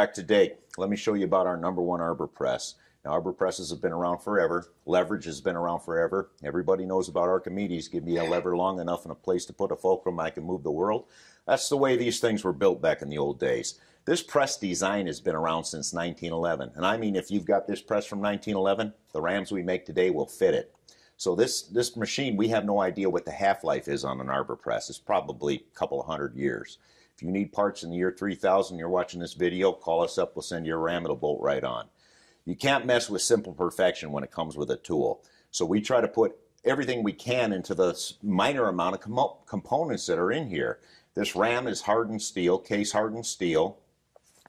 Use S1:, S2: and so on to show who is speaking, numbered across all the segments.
S1: back to Dake. Let me show you about our number one arbor press. Now, arbor presses have been around forever. Leverage has been around forever. Everybody knows about Archimedes. Give me a lever long enough and a place to put a fulcrum, I can move the world. That's the way these things were built back in the old days. This press design has been around since 1911. And I mean, if you've got this press from 1911, the rams we make today will fit it. So this, this machine, we have no idea what the half-life is on an arbor press. It's probably a couple of hundred years. If you need parts in the year 3000, you're watching this video, call us up, we'll send you a ram, it'll bolt right on. You can't mess with simple perfection when it comes with a tool. So we try to put everything we can into the minor amount of com components that are in here. This ram is hardened steel, case hardened steel.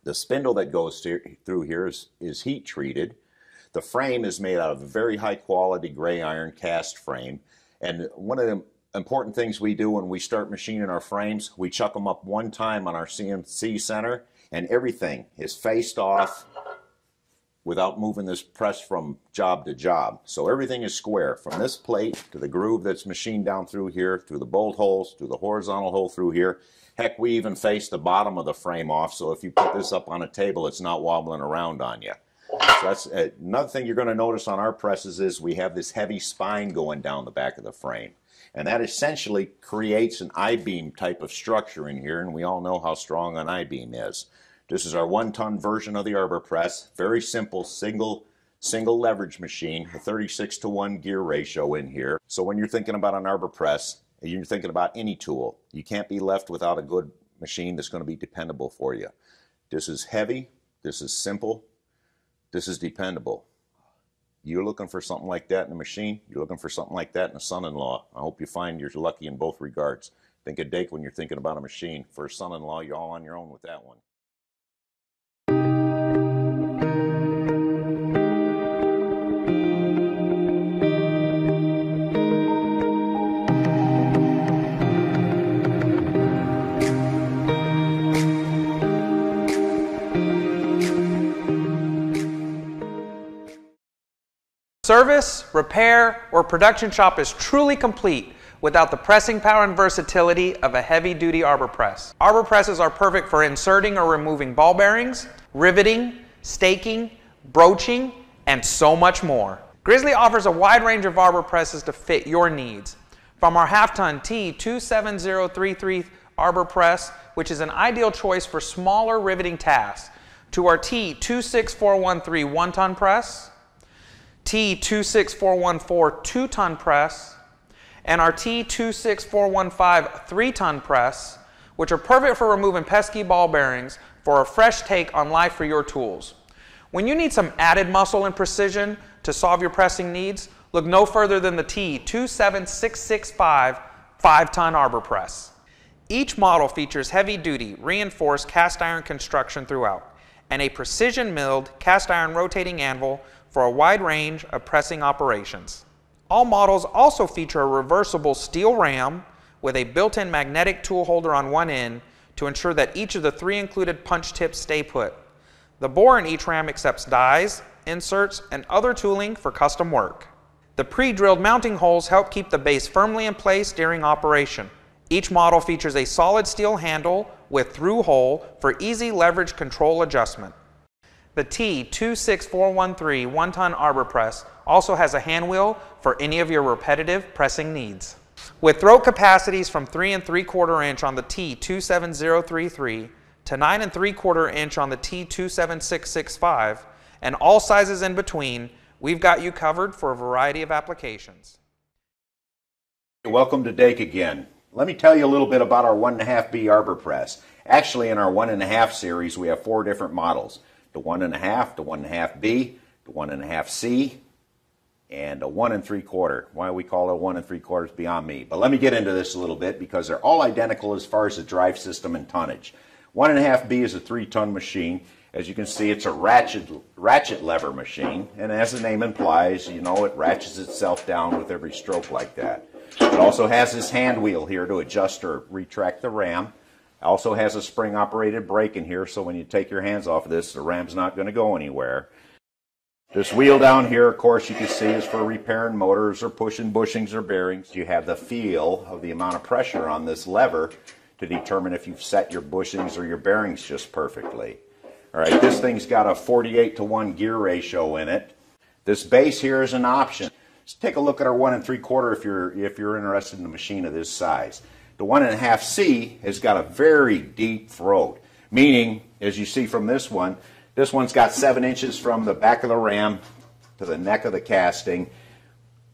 S1: The spindle that goes through here is, is heat treated. The frame is made out of a very high quality gray iron cast frame. And one of the important things we do when we start machining our frames, we chuck them up one time on our CNC center and everything is faced off without moving this press from job to job. So everything is square from this plate to the groove that's machined down through here, through the bolt holes, to the horizontal hole through here. Heck, we even face the bottom of the frame off, so if you put this up on a table, it's not wobbling around on you. So that's uh, another thing you're going to notice on our presses is we have this heavy spine going down the back of the frame. And that essentially creates an I-beam type of structure in here, and we all know how strong an I-beam is. This is our one-ton version of the arbor press. Very simple, single, single leverage machine, a 36 to 1 gear ratio in here. So when you're thinking about an arbor press, you're thinking about any tool. You can't be left without a good machine that's going to be dependable for you. This is heavy, this is simple, this is dependable. You're looking for something like that in a machine. You're looking for something like that in a son-in-law. I hope you find you're lucky in both regards. Think of Dake when you're thinking about a machine. For a son-in-law, you're all on your own with that one.
S2: Service, repair, or production shop is truly complete without the pressing power and versatility of a heavy-duty arbor press. Arbor presses are perfect for inserting or removing ball bearings, riveting, staking, broaching, and so much more. Grizzly offers a wide range of arbor presses to fit your needs. From our half-ton T27033 arbor press, which is an ideal choice for smaller riveting tasks, to our T26413 one-ton press, T26414 two-ton press, and our T26415 three-ton press, which are perfect for removing pesky ball bearings for a fresh take on life for your tools. When you need some added muscle and precision to solve your pressing needs, look no further than the T27665 5-ton arbor press. Each model features heavy-duty reinforced cast iron construction throughout and a precision milled cast iron rotating anvil for a wide range of pressing operations. All models also feature a reversible steel ram with a built-in magnetic tool holder on one end to ensure that each of the three included punch tips stay put. The bore in each ram accepts dies, inserts, and other tooling for custom work. The pre-drilled mounting holes help keep the base firmly in place during operation. Each model features a solid steel handle with through hole for easy leverage control adjustment. The T26413 one-ton arbor press also has a hand wheel for any of your repetitive pressing needs. With throat capacities from 3 and 3 quarter inch on the T27033 to 9 and 3 quarter inch on the T27665 and all sizes in between, we've got you covered for a variety of applications.
S1: Welcome to Dake again. Let me tell you a little bit about our 1.5B arbor press. Actually, in our 1.5 series, we have four different models the one and a half, the one and a half B, the one and a half C, and a one and three quarter. Why we call it one and three quarters beyond me. But let me get into this a little bit because they're all identical as far as the drive system and tonnage. One and a half B is a three ton machine. As you can see, it's a ratchet, ratchet lever machine. And as the name implies, you know, it ratchets itself down with every stroke like that. It also has this hand wheel here to adjust or retract the ram. Also has a spring operated brake in here so when you take your hands off of this the ram's not going to go anywhere. This wheel down here of course you can see is for repairing motors or pushing bushings or bearings. You have the feel of the amount of pressure on this lever to determine if you've set your bushings or your bearings just perfectly. All right, this thing's got a 48 to 1 gear ratio in it. This base here is an option. Let's take a look at our one and three quarter if you're if you're interested in a machine of this size. The one and a half C has got a very deep throat, meaning, as you see from this one, this one's got seven inches from the back of the ram to the neck of the casting.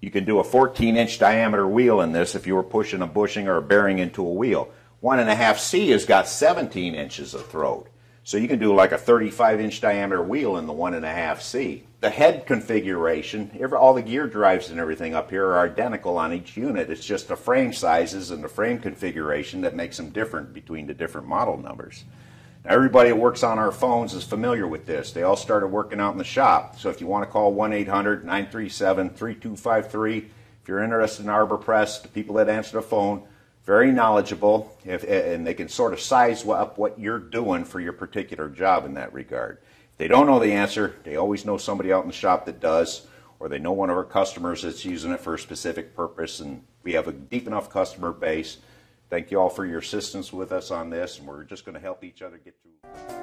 S1: You can do a 14 inch diameter wheel in this if you were pushing a bushing or a bearing into a wheel. One and a half C has got 17 inches of throat. So you can do like a 35 inch diameter wheel in the one and a half C. The head configuration, all the gear drives and everything up here are identical on each unit. It's just the frame sizes and the frame configuration that makes them different between the different model numbers. Now, everybody that works on our phones is familiar with this. They all started working out in the shop. So if you want to call 1 800 937 3253, if you're interested in Arbor Press, the people that answer the phone, very knowledgeable, if, and they can sort of size up what you're doing for your particular job in that regard. If they don't know the answer, they always know somebody out in the shop that does, or they know one of our customers that's using it for a specific purpose, and we have a deep enough customer base. Thank you all for your assistance with us on this, and we're just going to help each other get through.